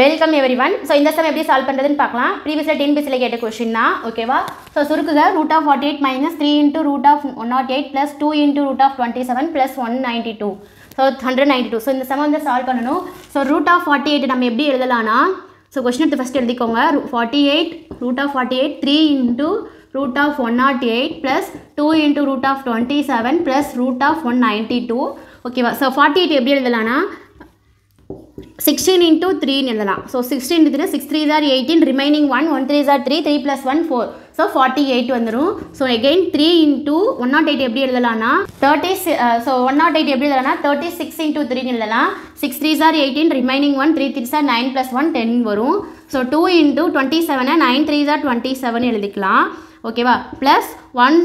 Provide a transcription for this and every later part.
Welcome everyone so இந்த sum எப்படி solve பண்ணுறதுன்னு பார்க்கலாம். ப்ரீவியஸில் டென் பிஸில் கேட்ட கொஷின் தான். ஓகேவா so சுருக்குக. Root of forty eight minus three into root of one naught eight plus two into root of twenty seven plus one ninety two so hundred ninety two so இந்த sum வந்து solve பண்ணணும். So root of forty eight நம்ம எப்படி எழுதலாம்னா so question எடுத்து first எழுதிக்கோங்க. Forty eight root of forty eight three into root of one naught eight plus two into root of twenty seven plus root of one ninety two ஓகேவா so forty eight எப்படி எழுதலாம்னா sixteen into த்ரீன்னு எழுதலாம் so sixteen three six three are eighteen remaining one one three jar three three plus one four so forty eight வந்துடும் so again three into one naught eight எப்படி எழுதலாம்னா thirty so one naught eight எப்படி எழுதலாம்னா thirty six into த்ரீன்னு எழுதலாம் six three are eighteen remaining one three three sir nine plus one ten வரும். So two into twenty செவனை nine three are twenty seven எழுதிக்கலாம். ஓகேவா plus one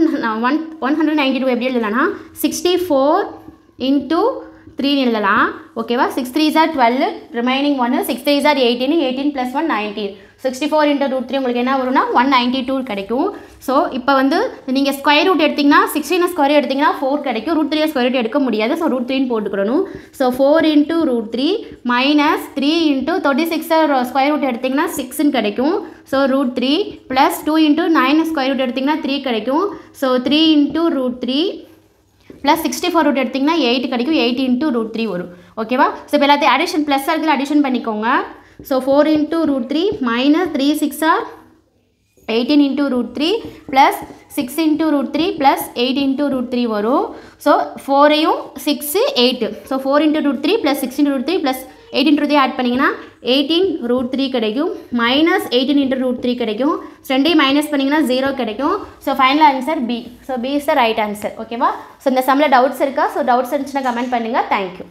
one one hundred ninety two எப்படி எழுதலாம்னா sixty four into த்ரீன்னு எழுதலாம். ஓகேவா six three சார் twelve remaining ஒன்று six three sir eighteen eighteen plus one nineteen sixty four into root three உங்களுக்கு என்ன வரும்னா ஒன் நைன்ட்டி டூ கிடைக்கும். ஸோ இப்போ வந்து நீங்கள் ஸ்கொயர் ரூட் எடுத்திங்கன்னா சிக்ஸ்டீன் ஸ்கொயர் எடுத்திங்கன்னா ஃபோர் கிடைக்கும். ரூட் த்ரீ ஸ்கொயர் ரூட் எடுக்க முடியாது. ஸோ ரூட் த்ரீன்னு போட்டுக்கணும். So four into root three minus three into thirty six square root எடுத்திங்கன்னா சிக்ஸ்ன்னு கிடைக்கும். So root three plus two into nine square root எடுத்திங்கன்னா த்ரீ கிடைக்கும். So three into root three plus sixty four root எடுத்திங்கன்னா eight கிடைக்கும். Eight into root three வரும். ஓகேவா so இப்போ எல்லாத்தையும் அடிஷன் ப்ளஸ் இருக்கிற அடிஷன் பண்ணிக்கோங்க. So four into root three minus three six are eighteen into root three plus six into root three plus eight into root three வரும். So ஃபோரையும் six eight so four into root three plus six into root three plus eighteen three add பண்ணிங்கன்னா eighteen root three கிடைக்கும். Minus eighteen into root three கிடைக்கும். ரெண்டையும் minus பண்ணிங்கன்னா zero கிடைக்கும். So final answer B so B is the right answer ஓகேவா so இந்த சம்மில் doubts இருக்கா? ஸோ டவுட்ஸ் இருந்துச்சுன்னா கமெண்ட் பண்ணுங்கள் தேங்க்யூ